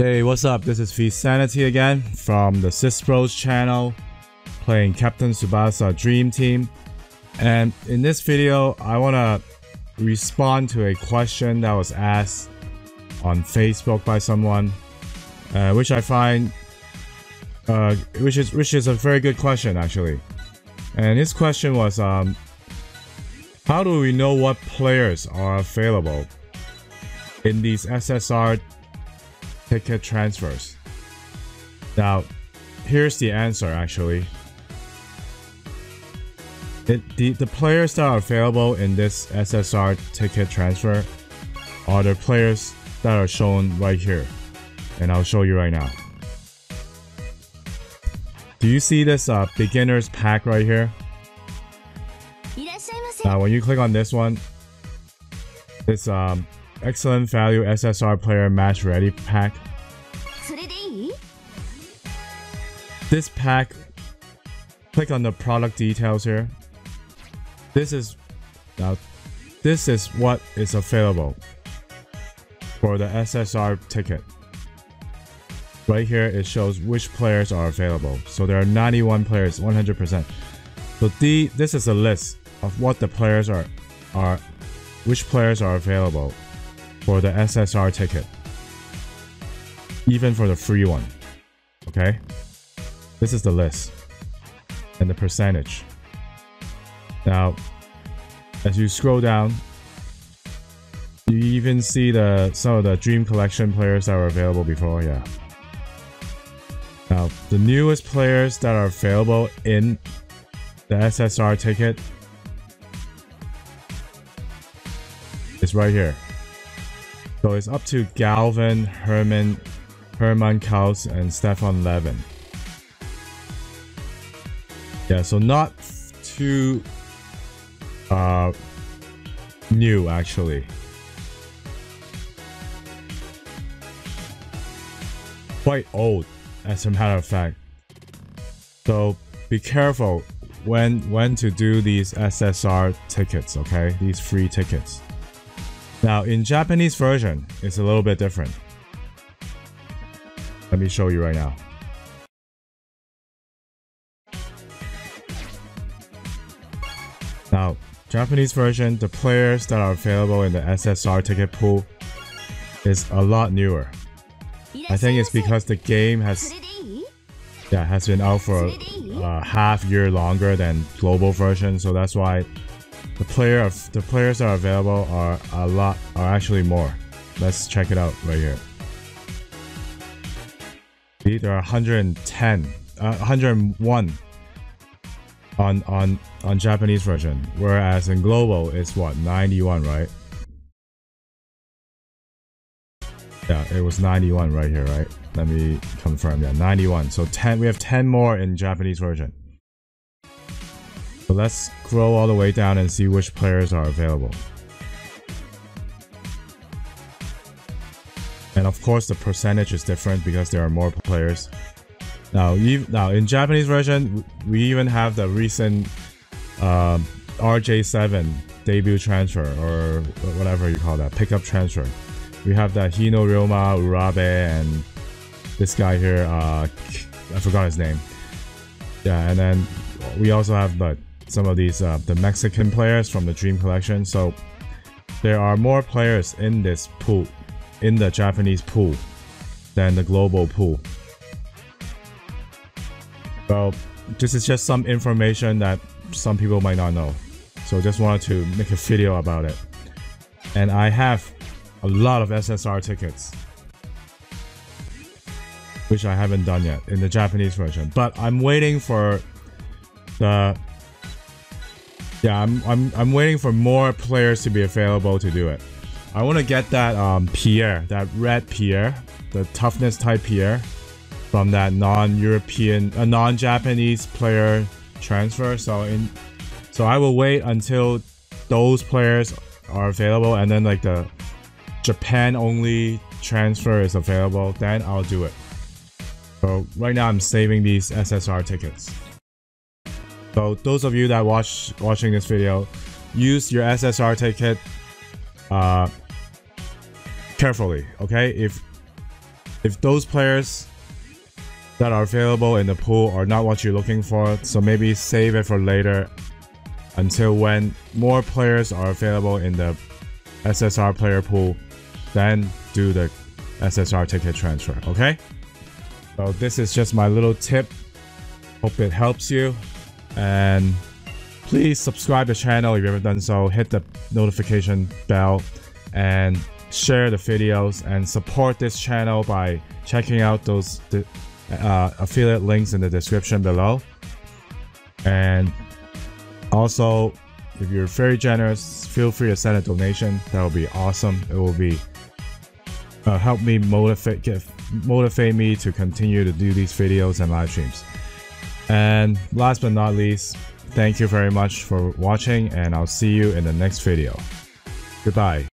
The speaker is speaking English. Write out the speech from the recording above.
Hey, what's up? This is V Sanity again from the CISBROS channel, playing Captain Tsubasa Dream Team. And in this video, I want to respond to a question that was asked on Facebook by someone, uh, which I find, uh, which is which is a very good question actually. And his question was, um, how do we know what players are available in these SSR ticket transfers? Now, here's the answer actually. It, the, the players that are available in this SSR ticket transfer are the players that are shown right here. And I'll show you right now. Do you see this uh, beginner's pack right here? Now when you click on this one, this um, excellent value SSR player match ready pack. This pack, click on the product details here. This is now this is what is available for the SSR ticket. Right here it shows which players are available. So there are 91 players, 100%. So the this is a list of what the players are are which players are available for the SSR ticket. Even for the free one. Okay? This is the list. And the percentage. Now, as you scroll down, you even see the some of the Dream Collection players that were available before, yeah. Now, the newest players that are available in the SSR ticket is right here. So it's up to Galvin, Herman, Herman Kaus, and Stefan Levin. Yeah, so not too uh, new actually. Quite old, as a matter of fact. So be careful when when to do these SSR tickets, okay? These free tickets. Now, in Japanese version, it's a little bit different. Let me show you right now. Now, Japanese version, the players that are available in the SSR ticket pool is a lot newer. I think it's because the game has yeah has been out for uh, half year longer than global version, so that's why the player of the players that are available are a lot are actually more. Let's check it out right here. See, there are 110, uh, 101 on on on Japanese version, whereas in global it's what 91, right? Yeah, it was 91 right here, right? Let me confirm. Yeah, 91. So 10. We have 10 more in Japanese version. So let's scroll all the way down and see which players are available. And of course the percentage is different because there are more players. Now, now in Japanese version, we even have the recent uh, um, RJ7 debut transfer or whatever you call that, pickup transfer. We have that Hino Ryoma, Urabe, and this guy here, uh, I forgot his name. Yeah, and then we also have but some of these uh, the Mexican players from the Dream Collection. So there are more players in this pool, in the Japanese pool, than the global pool. Well, this is just some information that some people might not know. So just wanted to make a video about it. And I have a lot of SSR tickets. Which I haven't done yet in the Japanese version. But I'm waiting for the yeah, I'm, I'm, I'm waiting for more players to be available to do it. I want to get that um, Pierre, that red Pierre, the toughness type Pierre, from that non-European, a uh, non-Japanese player transfer. So in, so I will wait until those players are available, and then like the Japan only transfer is available, then I'll do it. So right now I'm saving these SSR tickets. So those of you that watch watching this video, use your SSR ticket uh, carefully, okay? If if those players that are available in the pool are not what you're looking for, so maybe save it for later until when more players are available in the SSR player pool, then do the SSR ticket transfer, okay? So this is just my little tip. Hope it helps you. And please subscribe the channel if you haven't done so. Hit the notification bell and share the videos and support this channel by checking out those uh, affiliate links in the description below. And also, if you're very generous, feel free to send a donation. That would be awesome. It will be uh, help me motivate get, motivate me to continue to do these videos and live streams. And last but not least, thank you very much for watching and I'll see you in the next video. Goodbye.